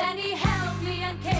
Then he held me and came.